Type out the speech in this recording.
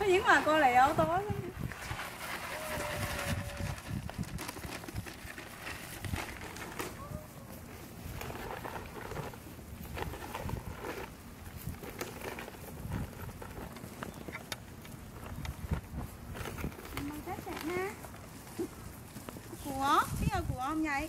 nó diễn mà cô áo tối của tiếng ơi của ông vậy